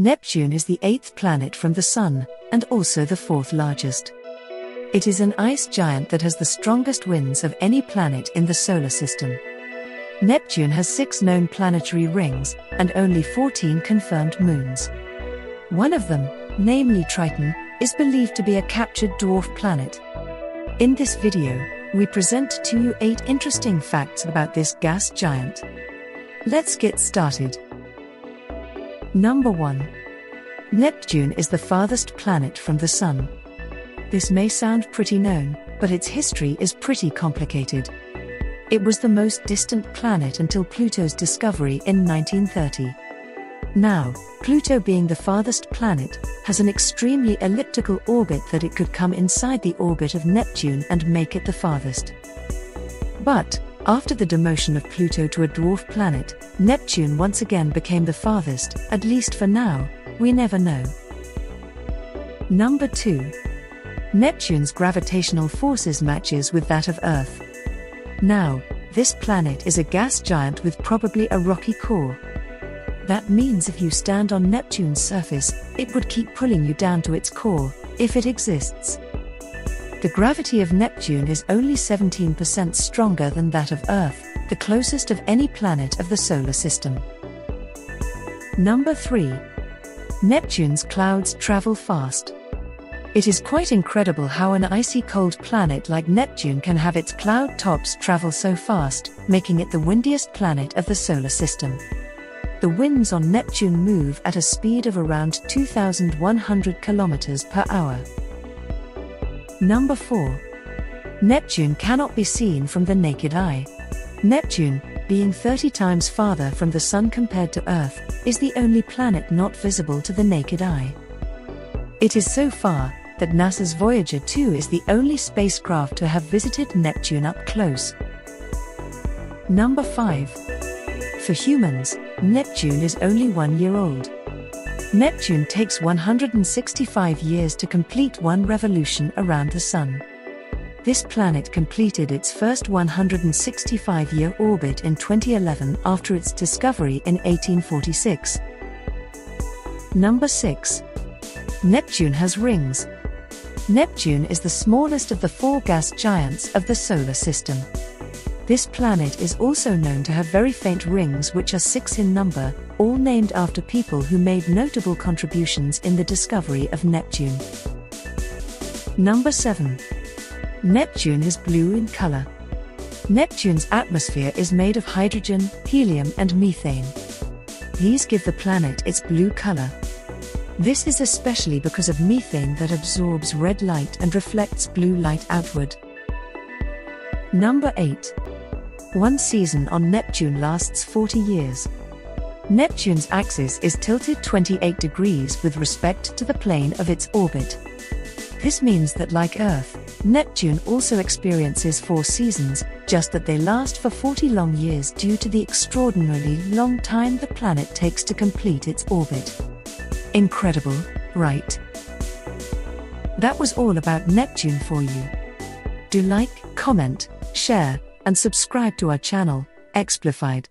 Neptune is the eighth planet from the Sun, and also the fourth largest. It is an ice giant that has the strongest winds of any planet in the solar system. Neptune has six known planetary rings, and only 14 confirmed moons. One of them, namely Triton, is believed to be a captured dwarf planet. In this video, we present to you 8 interesting facts about this gas giant. Let's get started. Number 1. Neptune is the farthest planet from the Sun. This may sound pretty known, but its history is pretty complicated. It was the most distant planet until Pluto's discovery in 1930. Now, Pluto being the farthest planet, has an extremely elliptical orbit that it could come inside the orbit of Neptune and make it the farthest. But, after the demotion of Pluto to a dwarf planet, Neptune once again became the farthest, at least for now, we never know. Number 2. Neptune's gravitational forces matches with that of Earth. Now, this planet is a gas giant with probably a rocky core. That means if you stand on Neptune's surface, it would keep pulling you down to its core, if it exists. The gravity of Neptune is only 17% stronger than that of Earth, the closest of any planet of the solar system. Number 3. Neptune's clouds travel fast. It is quite incredible how an icy cold planet like Neptune can have its cloud tops travel so fast, making it the windiest planet of the solar system. The winds on Neptune move at a speed of around 2,100 kilometers per hour. Number 4. Neptune cannot be seen from the naked eye. Neptune, being 30 times farther from the Sun compared to Earth, is the only planet not visible to the naked eye. It is so far that NASA's Voyager 2 is the only spacecraft to have visited Neptune up close. Number 5. For humans, Neptune is only one year old. Neptune takes 165 years to complete one revolution around the Sun. This planet completed its first 165 year orbit in 2011 after its discovery in 1846. Number 6. Neptune has rings. Neptune is the smallest of the four gas giants of the solar system. This planet is also known to have very faint rings, which are six in number, all named after people who made notable contributions in the discovery of Neptune. Number 7. Neptune is blue in color. Neptune's atmosphere is made of hydrogen, helium, and methane. These give the planet its blue color. This is especially because of methane that absorbs red light and reflects blue light outward. Number 8. One season on Neptune lasts 40 years. Neptune's axis is tilted 28 degrees with respect to the plane of its orbit. This means that, like Earth, Neptune also experiences four seasons, just that they last for 40 long years due to the extraordinarily long time the planet takes to complete its orbit. Incredible, right? That was all about Neptune for you. Do like, comment, share, and subscribe to our channel, Explified.